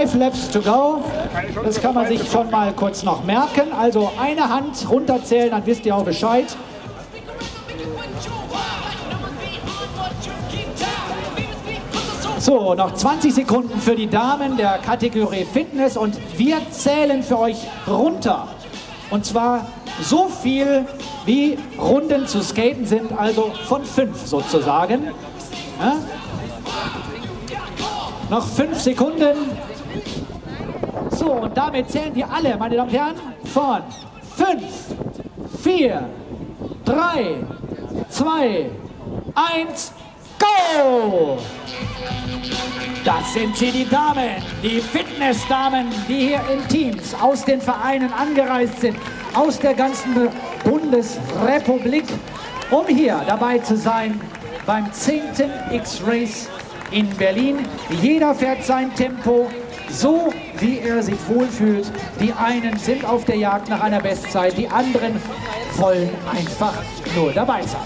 Five laps to go. Das kann man sich schon mal kurz noch merken. Also eine Hand runterzählen, dann wisst ihr auch Bescheid. So, noch 20 Sekunden für die Damen der Kategorie Fitness und wir zählen für euch runter. Und zwar so viel, wie Runden zu skaten sind, also von fünf sozusagen. Ja? Noch fünf Sekunden. So, und damit zählen wir alle, meine Damen und Herren, von fünf, vier, drei, zwei, eins, go! Das sind sie, die Damen, die Fitnessdamen, die hier in Teams aus den Vereinen angereist sind, aus der ganzen Bundesrepublik, um hier dabei zu sein beim 10. X-Race in Berlin. Jeder fährt sein Tempo, so wie er sich wohlfühlt. Die einen sind auf der Jagd nach einer Bestzeit, die anderen wollen einfach nur dabei sein.